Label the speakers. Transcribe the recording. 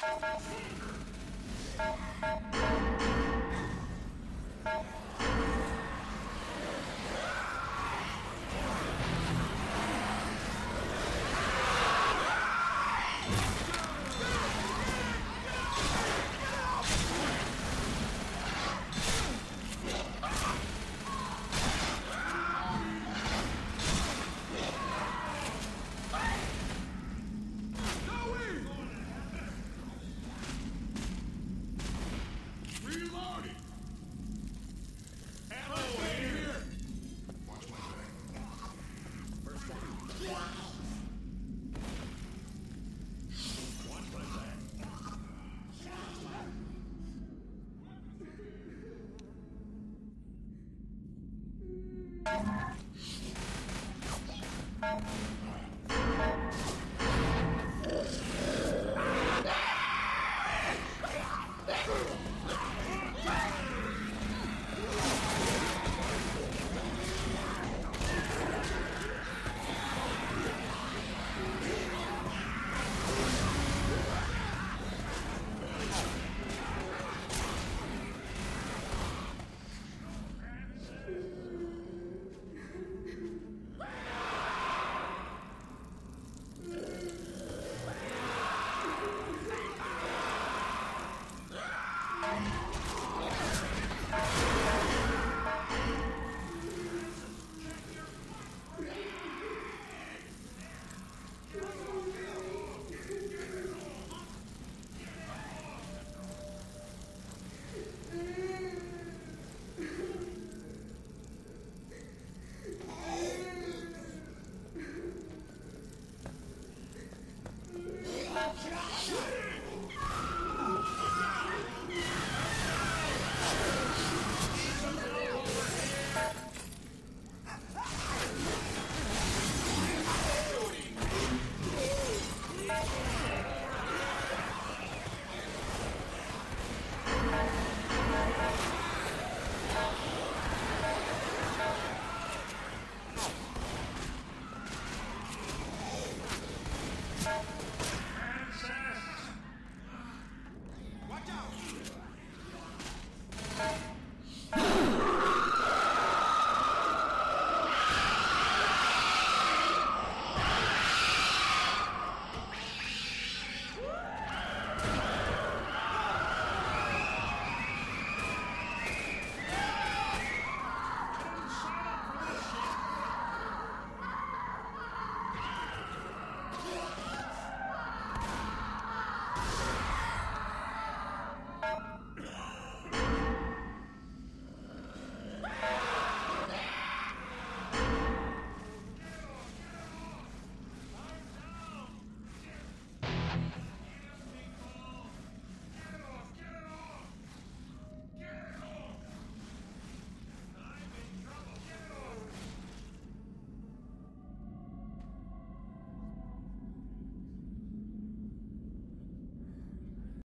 Speaker 1: Thank you. Thank you. Shut up!